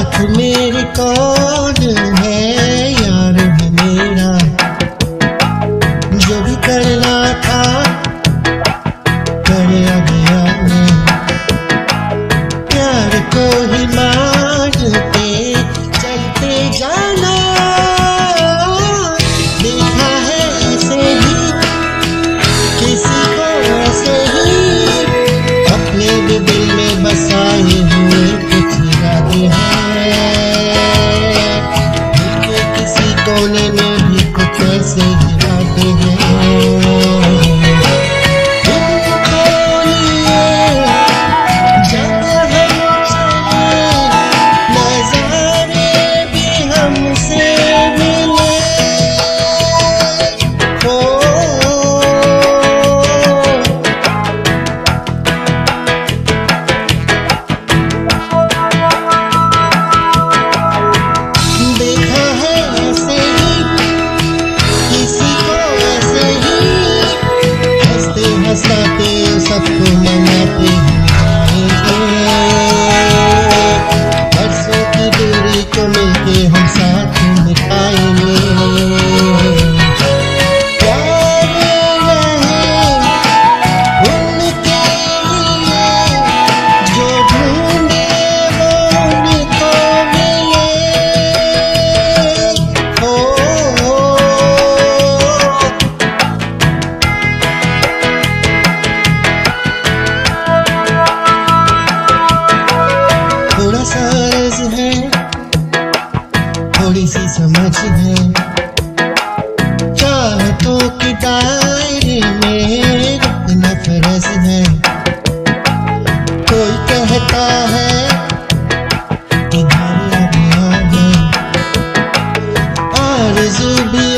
साथ मेरे कौन है? यार है मेरा जो भी करना था, कर गया मैं प्यार को ही मारते, चलते जाना। देखा है ऐसे ही किसी को ऐसे ही, अपने भी दिल love. थोड़ी सी समझ है। चाहतों की दायरे में रुकना है। कोई कहता है कि गया है आरज़ू भी